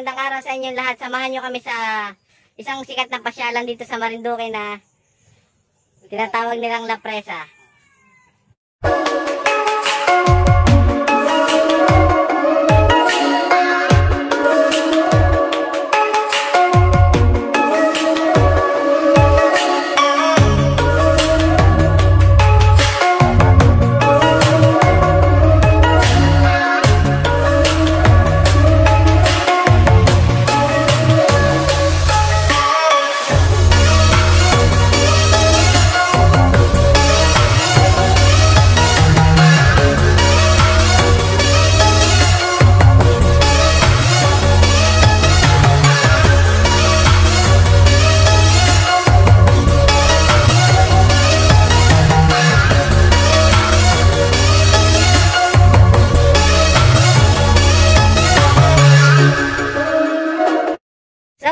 Magandang araw sa inyo lahat. Samahan nyo kami sa isang sikat na pasyalan dito sa Marinduque na tinatawag nilang La Presa.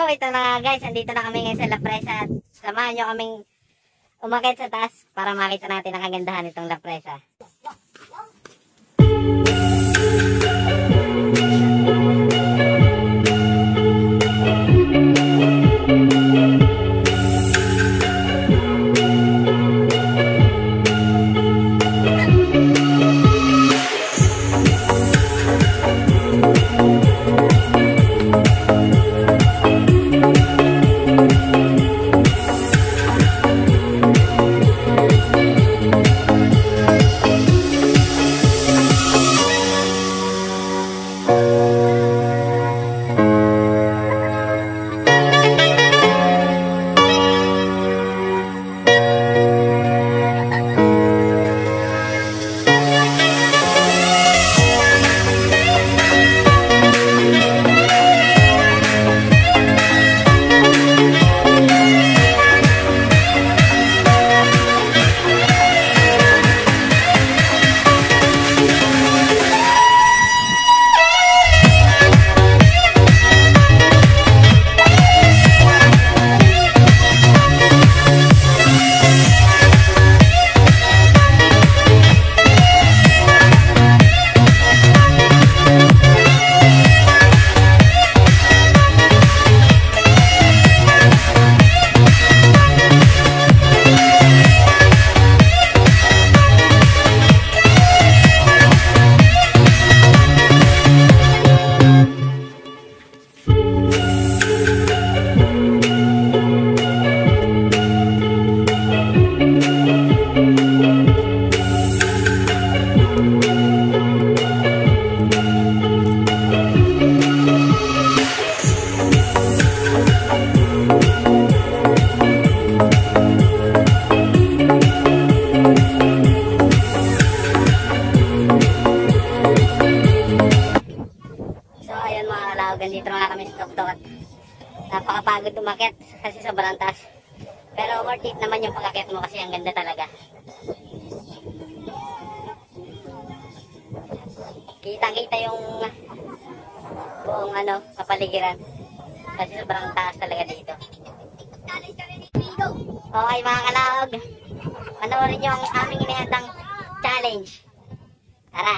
So, ito na nga guys. Andito na kami ngayon sa La Presa. At samahan nyo kaming umakit sa taas para makita natin ang kagandahan nitong La Presa. Dito na kami sa tuktok at napakapagod umakit kasi sobrang taas. Pero worth it naman yung pagkakit mo kasi ang ganda talaga. Kita-kita yung buong ano, kapaligiran. Kasi sobrang taas talaga dito. Okay mga kalawag, panoorin nyo ang aming inihandang challenge. Tara!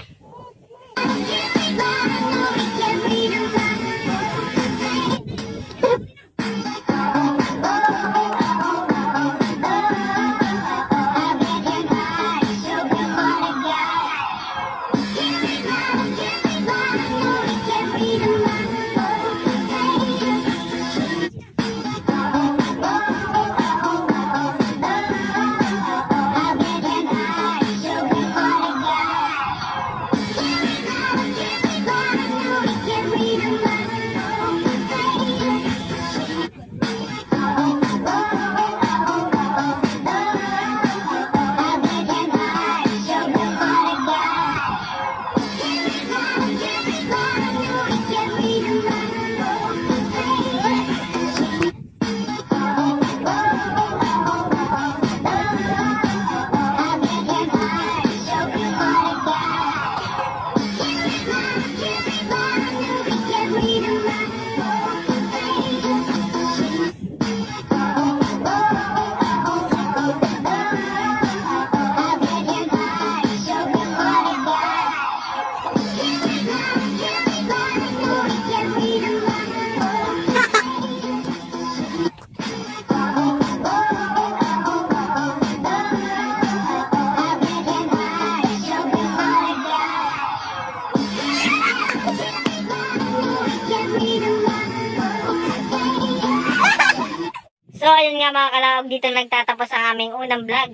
Nga mga kalawag dito nagtatapos ang aming unang vlog.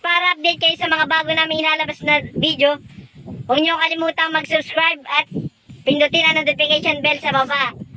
Para update kayo sa mga bago namin ilalabas na video, huwag niyo kalimutan mag-subscribe at pindutin ang notification bell sa baba